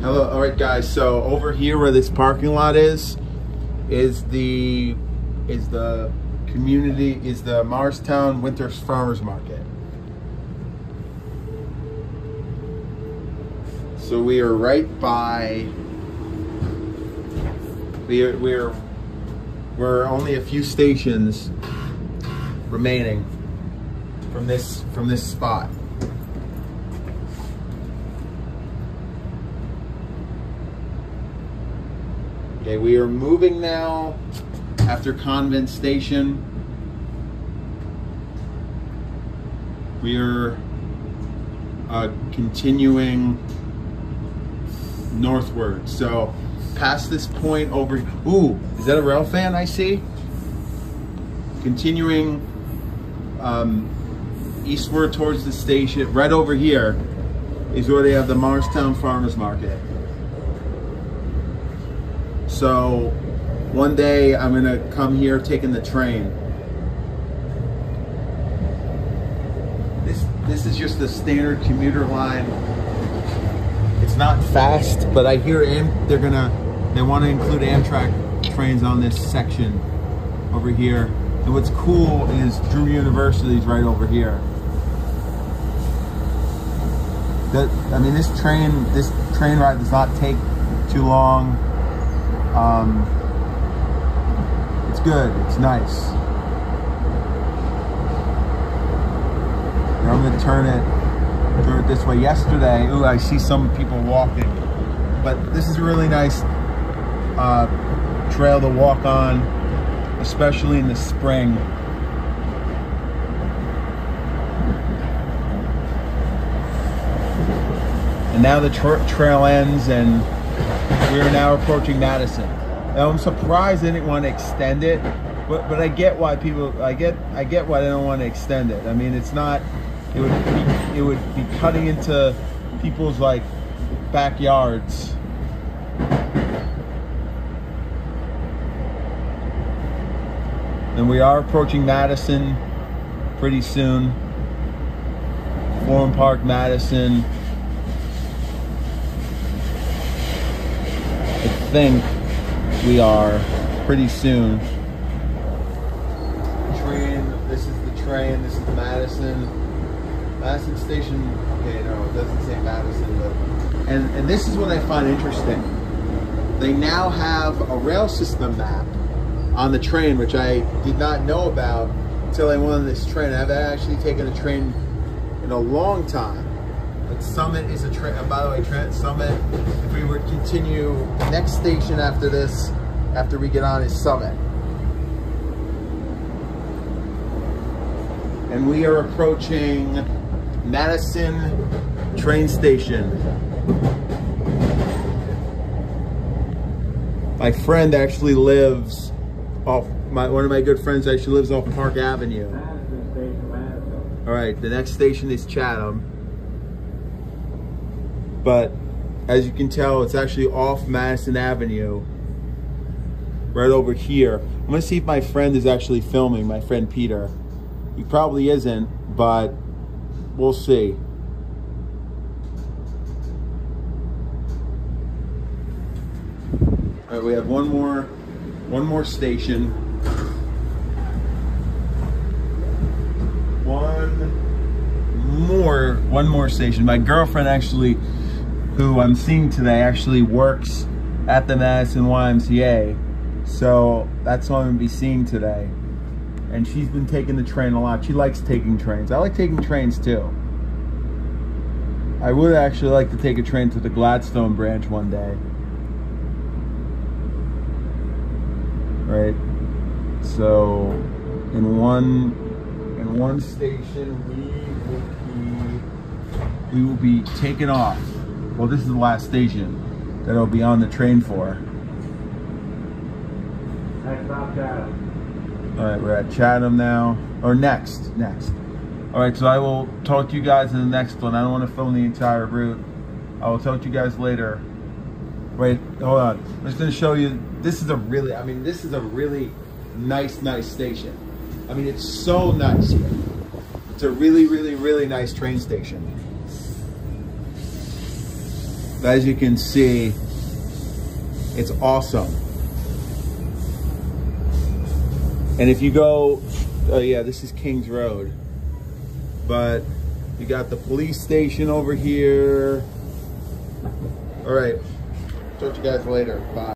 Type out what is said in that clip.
Hello, all right, guys. So over here, where this parking lot is, is the is the community is the Morristown Winters Farmers Market. So we are right by. We are we're we're only a few stations remaining from this from this spot. Okay, we are moving now after Convent Station. We are uh, continuing northward. So past this point over, ooh, is that a rail fan I see? Continuing um, eastward towards the station, right over here is where they have the Morristown Farmers Market. So one day I'm gonna come here taking the train. This this is just the standard commuter line. It's not fast, but I hear Am they're gonna they want to include Amtrak trains on this section over here. And what's cool is Drew University is right over here. That I mean, this train this train ride does not take too long. Um, it's good. It's nice. Now I'm gonna turn it, turn it this way. Yesterday, ooh, I see some people walking, but this is a really nice uh, trail to walk on, especially in the spring. And now the tra trail ends, and we are now approaching Madison. Now, I'm surprised they didn't want to extend it, but but I get why people I get I get why they don't want to extend it. I mean, it's not it would be, it would be cutting into people's like backyards. And we are approaching Madison pretty soon. Florham Park, Madison. Think we are pretty soon. Train, this is the train, this is Madison. Madison Station, okay, no, it doesn't say Madison, but, and, and this is what I find interesting. They now have a rail system map on the train, which I did not know about until I went on this train. I've actually taken a train in a long time. But Summit is a train, by the way, Trent, Summit, if we were to continue, the next station after this, after we get on is Summit. And we are approaching Madison train station. My friend actually lives off, my one of my good friends actually lives off Park Avenue. All right, the next station is Chatham. But as you can tell, it's actually off Madison Avenue, right over here. I'm gonna see if my friend is actually filming, my friend Peter. He probably isn't, but we'll see. All right, we have one more, one more station. One more, one more station. My girlfriend actually, who I'm seeing today, actually works at the Madison YMCA. So that's who I'm gonna be seeing today. And she's been taking the train a lot. She likes taking trains. I like taking trains too. I would actually like to take a train to the Gladstone branch one day. Right? So in one in one station we will be we will be taken off. Well this is the last station that I'll be on the train for. All right, we're at Chatham now, or next, next. All right, so I will talk to you guys in the next one. I don't want to film the entire route. I will talk to you guys later. Wait, hold on. I'm just gonna show you, this is a really, I mean, this is a really nice, nice station. I mean, it's so nice here. It's a really, really, really nice train station. As you can see, it's awesome. And if you go, oh yeah, this is Kings Road. But you got the police station over here. All right. Talk to you guys later. Bye.